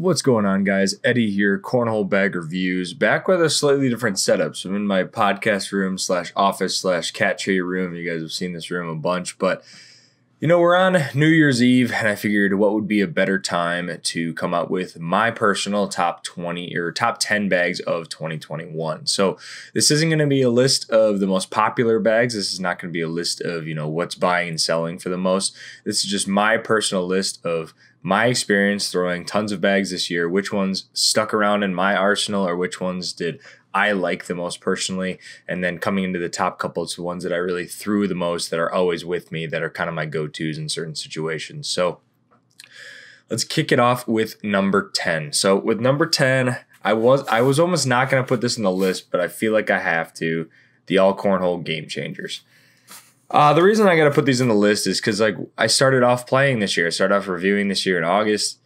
What's going on, guys? Eddie here, Cornhole Bag Reviews, back with a slightly different setup. So I'm in my podcast room slash office slash cat tree room. You guys have seen this room a bunch, but you know, we're on New Year's Eve, and I figured what would be a better time to come up with my personal top 20 or top 10 bags of 2021. So, this isn't going to be a list of the most popular bags. This is not going to be a list of, you know, what's buying and selling for the most. This is just my personal list of my experience throwing tons of bags this year, which ones stuck around in my arsenal or which ones did I like the most personally. And then coming into the top couple, it's the ones that I really threw the most that are always with me, that are kind of my go tos in certain situations. So let's kick it off with number 10. So with number 10, I was I was almost not going to put this in the list, but I feel like I have to. The all cornhole game changers. Uh, the reason I got to put these in the list is because like I started off playing this year. I started off reviewing this year in August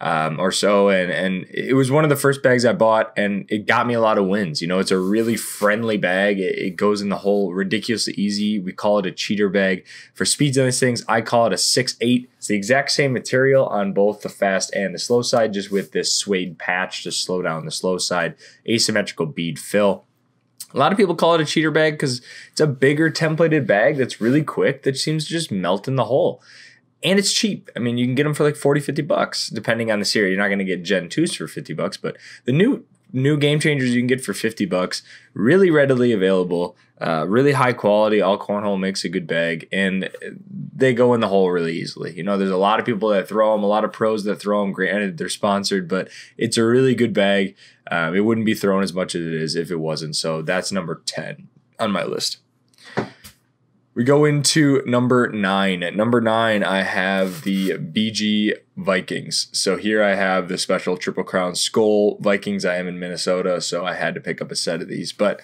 um, or so, and and it was one of the first bags I bought, and it got me a lot of wins. You know, it's a really friendly bag. It, it goes in the hole ridiculously easy. We call it a cheater bag for speeds on these things. I call it a six eight. It's the exact same material on both the fast and the slow side, just with this suede patch to slow down the slow side. Asymmetrical bead fill. A lot of people call it a cheater bag because it's a bigger templated bag that's really quick that seems to just melt in the hole. And it's cheap. I mean, you can get them for like 40, 50 bucks, depending on the series. You're not going to get Gen 2s for 50 bucks, but the new new game changers you can get for 50 bucks, really readily available, uh, really high quality. All Cornhole makes a good bag, and they go in the hole really easily. You know, there's a lot of people that throw them, a lot of pros that throw them. Granted, they're sponsored, but it's a really good bag. Um, it wouldn't be thrown as much as it is if it wasn't. So that's number 10 on my list. We go into number nine. At number nine, I have the BG Vikings. So here I have the special Triple Crown Skull Vikings. I am in Minnesota, so I had to pick up a set of these. But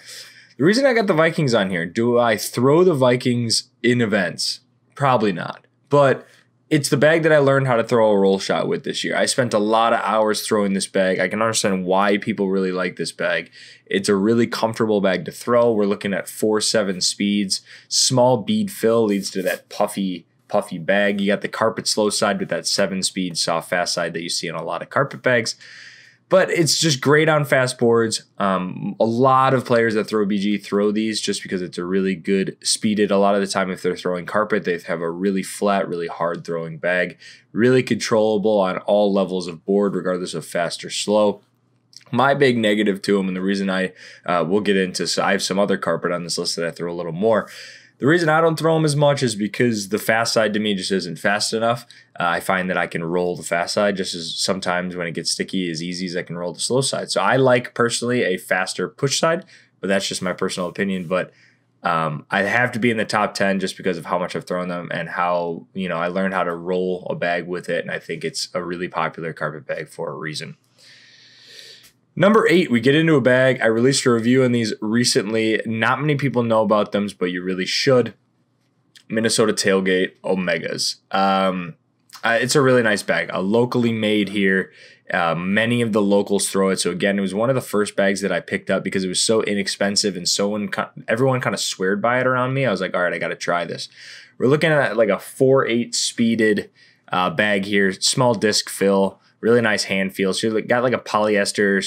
the reason I got the Vikings on here, do I throw the Vikings in events? Probably not. But it's the bag that I learned how to throw a roll shot with this year. I spent a lot of hours throwing this bag. I can understand why people really like this bag. It's a really comfortable bag to throw. We're looking at four seven speeds. Small bead fill leads to that puffy puffy bag. You got the carpet slow side with that seven speed soft fast side that you see on a lot of carpet bags but it's just great on fast boards. Um, a lot of players that throw BG throw these just because it's a really good speeded. A lot of the time, if they're throwing carpet, they have a really flat, really hard throwing bag, really controllable on all levels of board, regardless of fast or slow. My big negative to them, and the reason I uh, will get into, so I have some other carpet on this list that I throw a little more. The reason I don't throw them as much is because the fast side to me just isn't fast enough. Uh, I find that I can roll the fast side just as sometimes when it gets sticky, as easy as I can roll the slow side. So I like personally a faster push side, but that's just my personal opinion. But um, I have to be in the top 10 just because of how much I've thrown them and how, you know, I learned how to roll a bag with it. And I think it's a really popular carpet bag for a reason. Number eight, we get into a bag. I released a review on these recently. Not many people know about them, but you really should. Minnesota Tailgate Omegas. Um, uh, it's a really nice bag, a locally made here. Uh, many of the locals throw it. So again, it was one of the first bags that I picked up because it was so inexpensive and so everyone kind of sweared by it around me. I was like, all right, I got to try this. We're looking at like a four eight speeded uh, bag here, small disc fill really nice hand feel. She got like a polyester,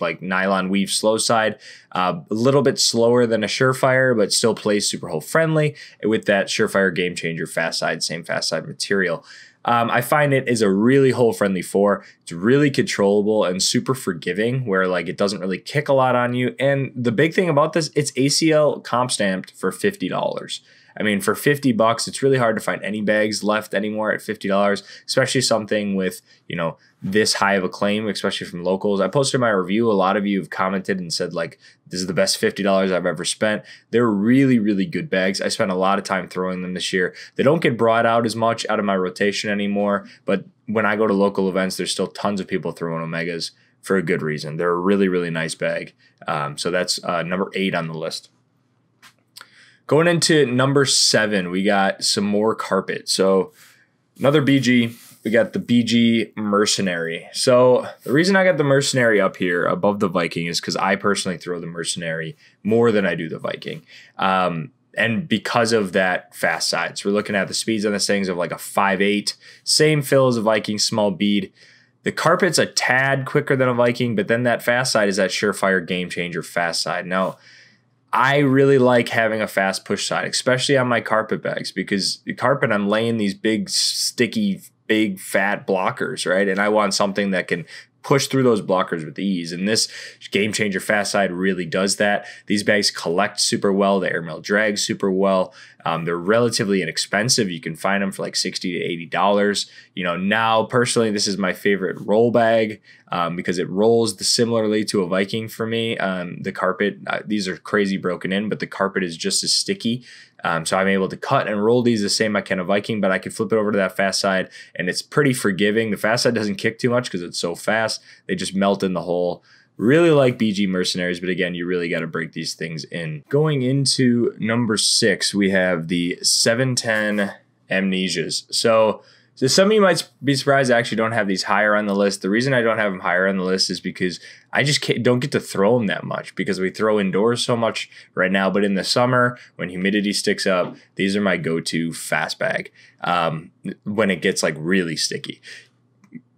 like nylon weave slow side, uh, a little bit slower than a Surefire, but still plays super hole friendly with that Surefire game changer fast side, same fast side material. Um, I find it is a really hole friendly four. It's really controllable and super forgiving, where like it doesn't really kick a lot on you. And the big thing about this, it's ACL comp stamped for fifty dollars. I mean, for 50 bucks, it's really hard to find any bags left anymore at $50, especially something with, you know, this high of a claim, especially from locals. I posted my review. A lot of you have commented and said, like, this is the best $50 I've ever spent. They're really, really good bags. I spent a lot of time throwing them this year. They don't get brought out as much out of my rotation anymore, but when I go to local events, there's still tons of people throwing Omegas for a good reason. They're a really, really nice bag. Um, so that's uh, number eight on the list. Going into number seven, we got some more carpet. So another BG. We got the BG Mercenary. So the reason I got the Mercenary up here above the Viking is because I personally throw the Mercenary more than I do the Viking. Um, and because of that fast side. So we're looking at the speeds on this things of like a five eight, same fill as a Viking, small bead. The carpet's a tad quicker than a Viking, but then that fast side is that surefire game changer fast side. Now, I really like having a fast push side, especially on my carpet bags, because the carpet, I'm laying these big, sticky, big, fat blockers, right? And I want something that can push through those blockers with ease. And this Game Changer Fast Side really does that. These bags collect super well. The airmail drags super well. Um, they're relatively inexpensive. You can find them for like sixty to eighty dollars. You know, now personally, this is my favorite roll bag um, because it rolls the, similarly to a Viking for me. Um, the carpet, uh, these are crazy broken in, but the carpet is just as sticky. Um, so I'm able to cut and roll these the same I can a Viking, but I can flip it over to that fast side, and it's pretty forgiving. The fast side doesn't kick too much because it's so fast. They just melt in the hole. Really like BG Mercenaries, but again, you really got to break these things in. Going into number six, we have the 710 Amnesias. So, so some of you might be surprised I actually don't have these higher on the list. The reason I don't have them higher on the list is because I just don't get to throw them that much because we throw indoors so much right now. But in the summer, when humidity sticks up, these are my go-to fast bag um, when it gets like really sticky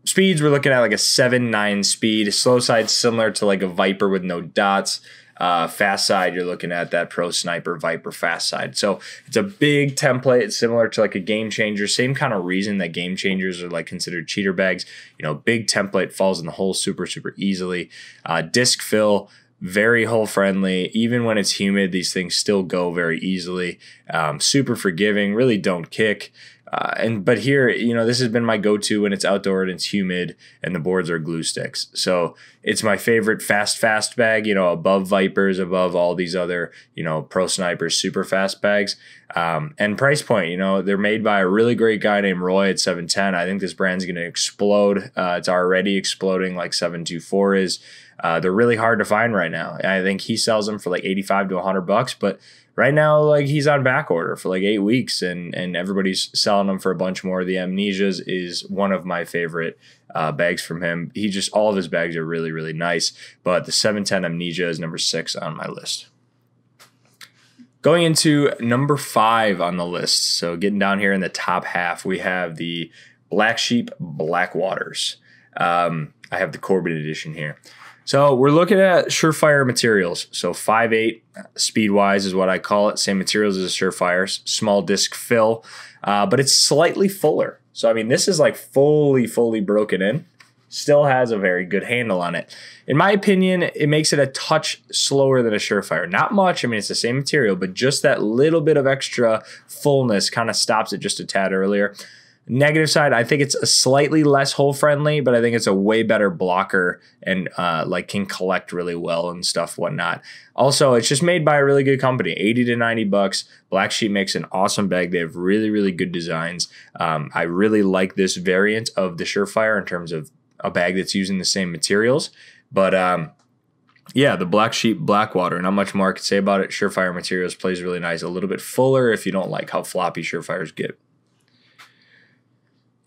speeds, we're looking at like a 7 9 speed. Slow side, similar to like a Viper with no dots. Uh, fast side, you're looking at that Pro Sniper Viper fast side. So it's a big template. It's similar to like a game changer. Same kind of reason that game changers are like considered cheater bags. You know, big template falls in the hole super, super easily. Uh, disc fill, very hole friendly. Even when it's humid, these things still go very easily. Um, super forgiving, really don't kick. Uh, and but here, you know, this has been my go-to when it's outdoor and it's humid and the boards are glue sticks. So it's my favorite fast fast bag. You know, above Vipers, above all these other you know Pro Snipers super fast bags. Um, and price point, you know, they're made by a really great guy named Roy at 710. I think this brand's going to explode. Uh, it's already exploding like 724 is. Uh, they're really hard to find right now. I think he sells them for like 85 to 100 bucks, but right now like he's on back order for like eight weeks and and everybody's selling them for a bunch more. The amnesias is one of my favorite uh, bags from him. He just all of his bags are really really nice but the 710 amnesia is number six on my list. Going into number five on the list so getting down here in the top half we have the black sheep black waters. Um, i have the corbin edition here so we're looking at Surefire materials. So 5.8 speed wise is what I call it. Same materials as a Surefire, small disc fill, uh, but it's slightly fuller. So I mean, this is like fully, fully broken in. Still has a very good handle on it. In my opinion, it makes it a touch slower than a Surefire. Not much. I mean, it's the same material, but just that little bit of extra fullness kind of stops it just a tad earlier. Negative side, I think it's a slightly less hole friendly, but I think it's a way better blocker and uh, like can collect really well and stuff, whatnot. Also, it's just made by a really good company, 80 to 90 bucks. Black Sheep makes an awesome bag. They have really, really good designs. Um, I really like this variant of the Surefire in terms of a bag that's using the same materials. But um, yeah, the Black Sheep Blackwater, not much more I could say about it. Surefire materials plays really nice, a little bit fuller if you don't like how floppy Surefires get.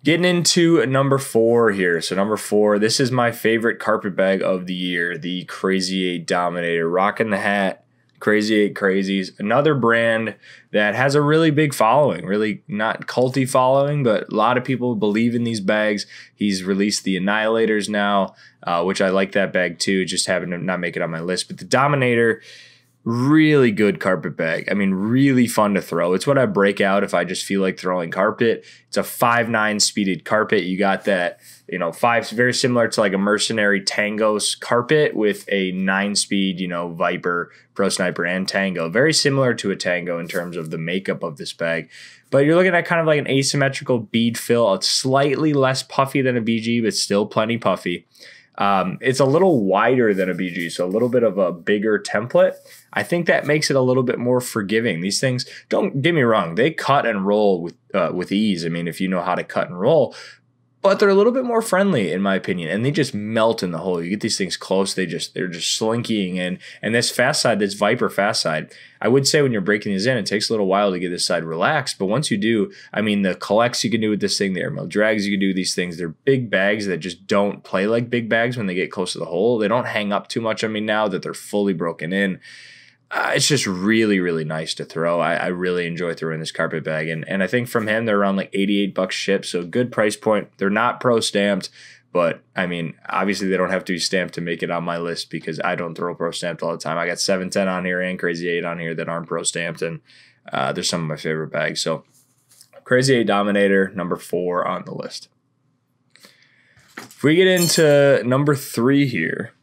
Getting into number four here. So, number four, this is my favorite carpet bag of the year the Crazy 8 Dominator. Rocking the hat, Crazy 8 Crazies. Another brand that has a really big following, really not culty following, but a lot of people believe in these bags. He's released the Annihilators now, uh, which I like that bag too, just happened to not make it on my list. But the Dominator really good carpet bag. I mean, really fun to throw. It's what I break out if I just feel like throwing carpet. It's a five nine speeded carpet. You got that, you know, five very similar to like a mercenary tangos carpet with a nine speed, you know, Viper, Pro Sniper, and Tango. Very similar to a Tango in terms of the makeup of this bag. But you're looking at kind of like an asymmetrical bead fill. It's slightly less puffy than a BG, but still plenty puffy. Um, it's a little wider than a BG, so a little bit of a bigger template. I think that makes it a little bit more forgiving. These things, don't get me wrong, they cut and roll with uh, with ease. I mean, if you know how to cut and roll, but they're a little bit more friendly in my opinion and they just melt in the hole. You get these things close they just they're just slinking in and this fast side this viper fast side i would say when you're breaking these in it takes a little while to get this side relaxed but once you do i mean the collects you can do with this thing the air airmail drags you can do these things they're big bags that just don't play like big bags when they get close to the hole. They don't hang up too much on me now that they're fully broken in uh, it's just really, really nice to throw. I, I, really enjoy throwing this carpet bag, and and I think from him they're around like eighty eight bucks shipped, so good price point. They're not pro stamped, But I mean, obviously they don't have to be stamped to make it on my list because I don't throw pro stamped all the time. I got 710 on here and Crazy 8 on here that aren't pro stamped, and uh, they're some of my favorite bags. So Crazy 8 Dominator, number four on the list. If we get into number three here,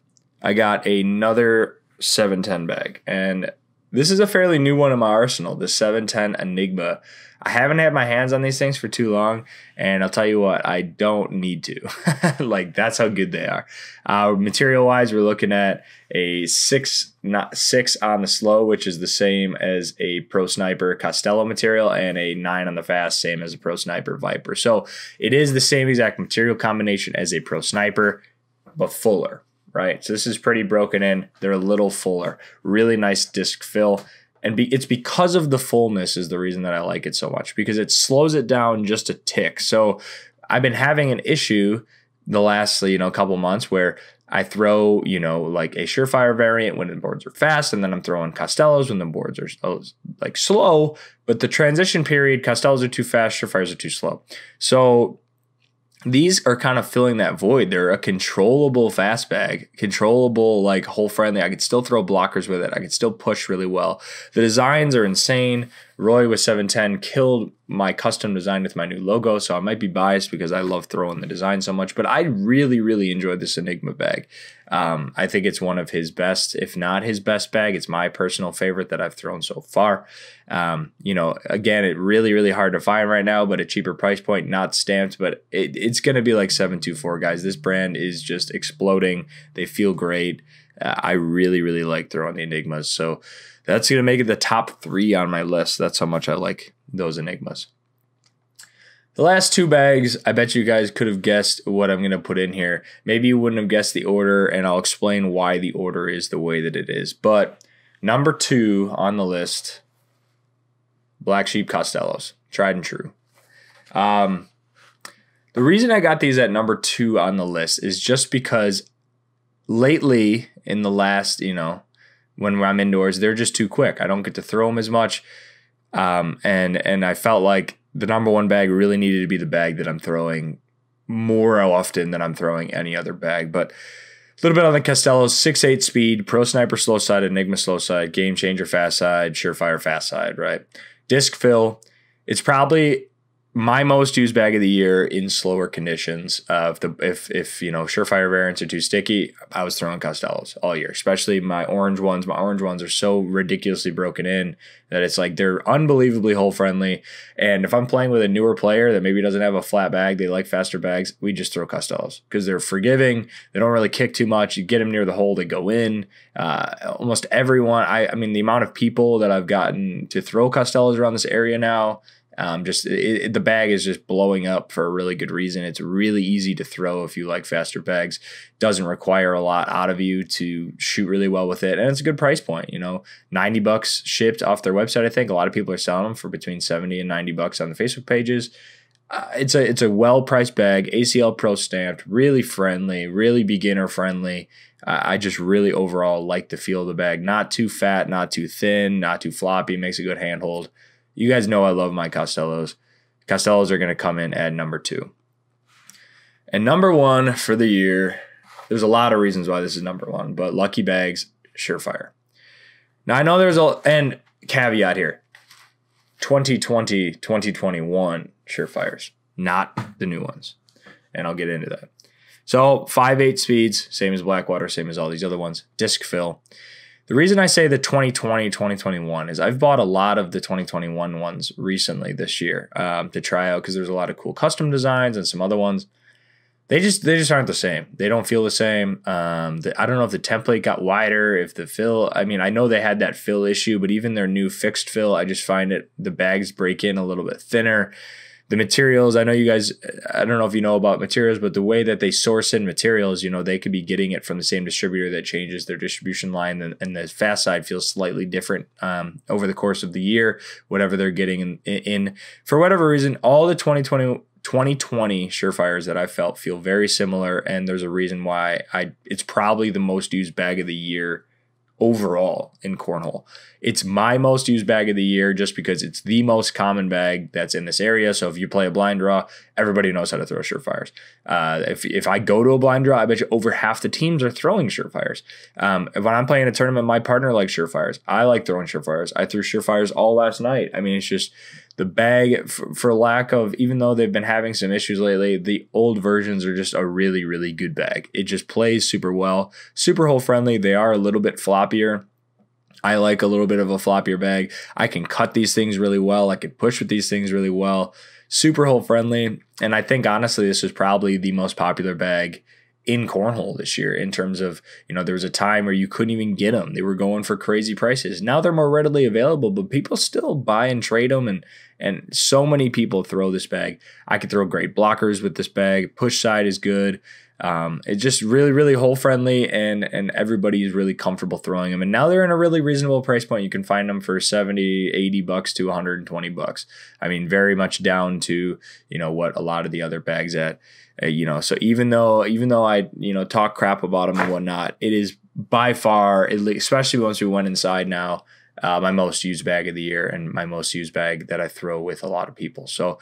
I got another 710 bag. And this is a fairly new one in my arsenal, the 710 Enigma. I haven't had my hands on these things for too long, and I'll tell you what, I don't need to. like that's how good they are. Uh, material wise, we're looking at a six not six on the slow, which is the same as a Pro Sniper Costello material, and a nine on the fast, same as a Pro Sniper Viper. So it is the same exact material combination as a Pro Sniper, but fuller right? So this is pretty broken in. They're a little fuller. Really nice disc fill and be, it's because of the fullness is the reason that I like it so much because it slows it down just a tick. So I've been having an issue the last you know couple months where I throw you know like a surefire variant when the boards are fast, and then I'm throwing Costellos when the boards are like slow. But the transition period, Costellos are too fast, surefires are too slow. So these are kind of filling that void. They're a controllable fast bag, controllable, like hole friendly. I could still throw blockers with it. I could still push really well. The designs are insane. Roy with 710 killed my custom design with my new logo, so I might be biased because I love throwing the design so much, but I really, really enjoyed this Enigma bag. Um, I think it's one of his best, if not his best bag. It's my personal favorite that I've thrown so far. Um, you know, again, it really, really hard to find right now, but a cheaper price point, not stamped, but it, it's going to be like 724, guys. This brand is just exploding. They feel great. Uh, I really, really like throwing the Enigmas. So, that's going to make it the top three on my list. That's how much I like those Enigmas. The last two bags, I bet you guys could have guessed what I'm going to put in here. Maybe you wouldn't have guessed the order, and I'll explain why the order is the way that it is. But number two on the list, Black Sheep Costellos, tried and true. Um, the reason I got these at number two on the list is just because lately, in the last, you know, when I'm indoors. They're just too quick. I don't get to throw them as much. Um, and and I felt like the number one bag really needed to be the bag that I'm throwing more often than I'm throwing any other bag. But a little bit on the six eight speed, Pro Sniper slow side, Enigma slow side, Game Changer fast side, Surefire fast side, right? Disc fill. It's probably my most used bag of the year in slower conditions. Uh, if the if if you know surefire variants are too sticky, I was throwing Costellos all year. Especially my orange ones. My orange ones are so ridiculously broken in that it's like they're unbelievably hole friendly. And if I'm playing with a newer player that maybe doesn't have a flat bag, they like faster bags, we just throw Costellos because they're forgiving. They don't really kick too much. You get them near the hole, they go in. Uh, almost everyone. I I mean the amount of people that I've gotten to throw Costellos around this area now um, just it, it, the bag is just blowing up for a really good reason. It's really easy to throw if you like faster bags. Doesn't require a lot out of you to shoot really well with it, and it's a good price point. You know, ninety bucks shipped off their website. I think a lot of people are selling them for between seventy and ninety bucks on the Facebook pages. Uh, it's a it's a well priced bag, ACL Pro stamped, really friendly, really beginner friendly. Uh, I just really overall like the feel of the bag. Not too fat, not too thin, not too floppy. Makes a good handhold. You guys know I love my Costellos. Costellos are going to come in at number two. And number one for the year, there's a lot of reasons why this is number one, but Lucky Bags, Surefire. Now I know there's a, and caveat here 2020, 2021 Surefires, not the new ones. And I'll get into that. So, 5 8 speeds, same as Blackwater, same as all these other ones. Disc fill. The reason I say the 2020, 2021 is I've bought a lot of the 2021 ones recently this year um, to try out because there's a lot of cool custom designs and some other ones. They just they just aren't the same. They don't feel the same. Um, the, I don't know if the template got wider, if the fill. I mean, I know they had that fill issue, but even their new fixed fill, I just find it the bags break in a little bit thinner the materials. I know you guys i don't know if you know about materials but the way that they source in materials you know they could be getting it from the same distributor that changes their distribution line and, and the fast side feels slightly different um, over the course of the year whatever they're getting in, in for whatever reason all the 2020 2020 surefires that I felt feel very similar, and there's a reason why I it's probably the most used bag of the year overall in cornhole. It's my most used bag of the year just because it's the most common bag that's in this area. So if you play a blind draw, everybody knows how to throw surefires. Uh, if, if I go to a blind draw, I bet you over half the teams are throwing surefires. Um, when I'm playing a tournament, my partner likes surefires. I like throwing surefires. I threw surefires all last night. I mean, it's just the bag for, for, lack of even though they've been having some issues lately the old versions are just a really really good bag it just plays super well super hole friendly they are a little bit floppier I like a little bit of a floppier bag. I can cut these things really well. I can push with these things really well. Super hole friendly. And I think honestly, this is probably the most popular bag in cornhole this year in terms of you know there was a time where you couldn't even get them they were going for crazy prices. Now they're more readily available but people still buy and trade them and and so many people throw this bag. I could throw great blockers with this bag. Push side is good um, it's just really really hole friendly and and everybody is really comfortable throwing them and now they're in a really reasonable price point. You can find them for 70 80 bucks to 120 bucks. I mean very much down to you know what a lot of the other bags at uh, you know, so even though even though I you know talk crap about them and whatnot, it is by far, especially once we went inside now, uh, my most used bag of the year and my most used bag that I throw with a lot of people. So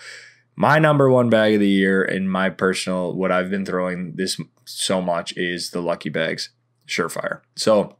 my number one bag of the year in my personal what I've been throwing this so much is the Lucky Bags Surefire. So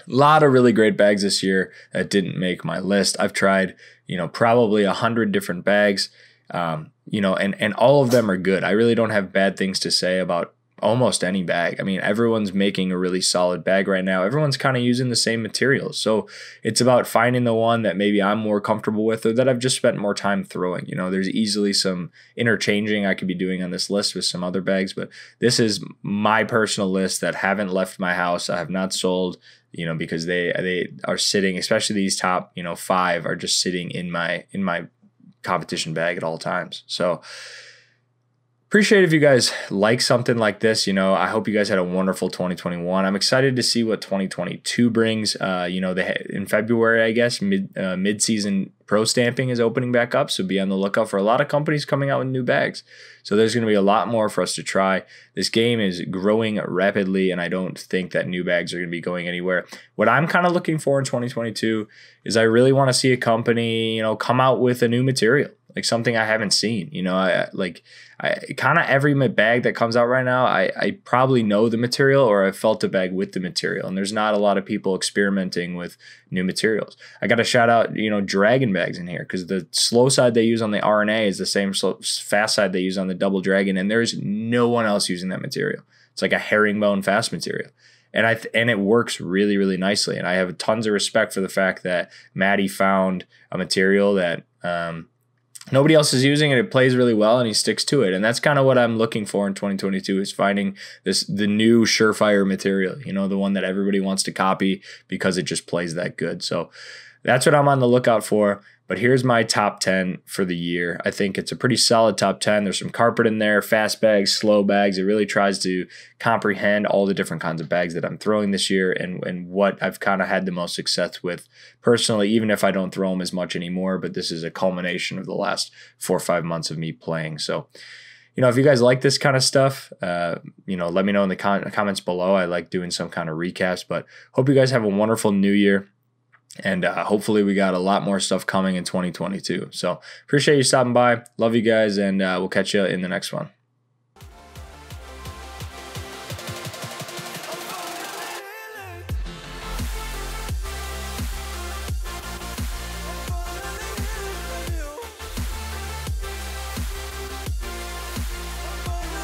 a lot of really great bags this year that didn't make my list. I've tried, you know, probably a hundred different bags. Um, you know, and and all of them are good. I really don't have bad things to say about almost any bag. I mean, everyone's making a really solid bag right now. Everyone's kind of using the same materials. So it's about finding the one that maybe I'm more comfortable with or that I've just spent more time throwing. You know, there's easily some interchanging I could be doing on this list with some other bags, but this is my personal list that haven't left my house. I have not sold, you know, because they they are sitting, especially these top, you know, 5 are just sitting in my in my competition bag at all times. So appreciate if you guys like something like this. You know, I hope you guys had a wonderful 2021. I'm excited to see what 2022 brings. Uh, you know, they in February, I guess mid uh, mid season pro stamping is opening back up, so be on the lookout for a lot of companies coming out with new bags. So there's going to be a lot more for us to try. This game is growing rapidly, and I don't think that new bags are going to be going anywhere. What I'm kind of looking for in 2022 is I really want to see a company, you know, come out with a new material like something I haven't seen. You know, I like I kind of every bag that comes out right now, I I probably know the material or I've felt a bag with the material, and there's not a lot of people experimenting with new materials. I got to shout out, you know, Dragon bags in here because the slow side they use on the R&A is the same slow, fast side they use on the Double Dragon, and there's no one else using that material. It's like a herringbone fast material and I th- and it works really really nicely. And I have tons of respect for the fact that Maddie found a material that um, nobody else is using it. It plays really well, and he sticks to it. And that's kind of what I'm looking for in 2022 is finding this the new surefire material. You know, the one that everybody wants to copy because it just plays that good. So that's what I'm on the lookout for. But here's my top 10 for the year. I think it's a pretty solid top 10. There's some carpet in there, fast bags, slow bags. It really tries to comprehend all the different kinds of bags that I'm throwing this year and, and what I've kind of had the most success with personally, even if I don't throw them as much anymore. But this is a culmination of the last four or five months of me playing. So, you know, if you guys like this kind of stuff, uh, you know, let me know in the con- comments below. I like doing some kind of recaps, but hope you guys have a wonderful new year. And uh, hopefully, we got a lot more stuff coming in 2022. So, appreciate you stopping by. Love you guys, and uh, we'll catch you in the next one.